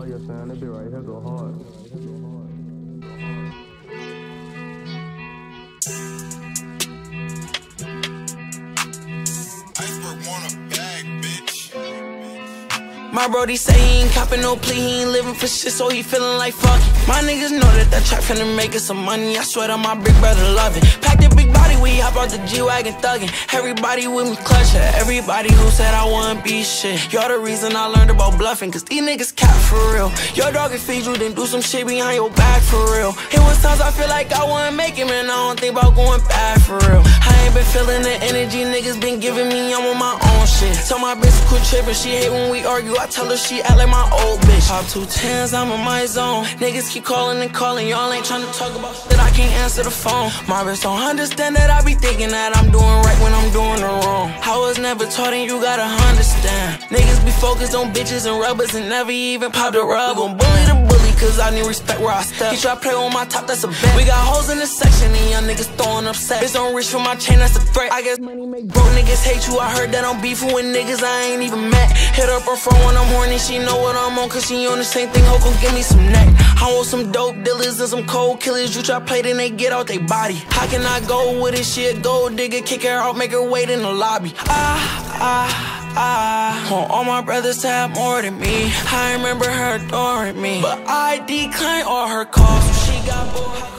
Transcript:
Oh yeah, fam, that be right here go hard. My brody say he ain't copping no plea, he ain't living for shit, so he feeling like fuck. My niggas know that that trap finna make us some money, I swear to my big brother love it. Packed a big body, we hop out the G-Wagon thuggin'. Everybody with me clutchin', everybody who said I wouldn't be shit. You're the reason I learned about bluffing, cause these niggas cap for real. Your dog can feed you, then do some shit behind your back for real. It was times I feel like I wouldn't make it, man, I don't think about going bad for real. I ain't been feeling the energy niggas been giving me, I'm on my own Tell my bitch to quit trippin', she hate when we argue, I tell her she act like my old bitch. Pop two tens, I'm in my zone. Niggas keep calling and calling, y'all ain't tryna talk about that I can't answer the phone. My bitch don't understand that I be thinking that I'm doing right when I'm doing the wrong. I was never taught and you gotta understand. Niggas be focused on bitches and rubbers and never even pop the rub. Gon' bully the bully, cause I need respect where I step. He try play on my top, that's a bet. We got hoes in the section niggas throwing up sex. Bitch don't reach for my chain, that's a threat. I guess money make broke niggas hate you. I heard that I'm beefing with niggas I ain't even met. Hit up her phone when I'm horny, she know what I'm on, cause she on the same thing. Ho, gon' give me some neck. I want some dope dealers and some cold killers. You try play, then they get out they body. How can I go with this shit? Gold digger, kick her out, make her wait in the lobby. Ah, ah, ah. Want all my brothers to have more than me. I remember her adoring me. But I declined all her calls, she got bored.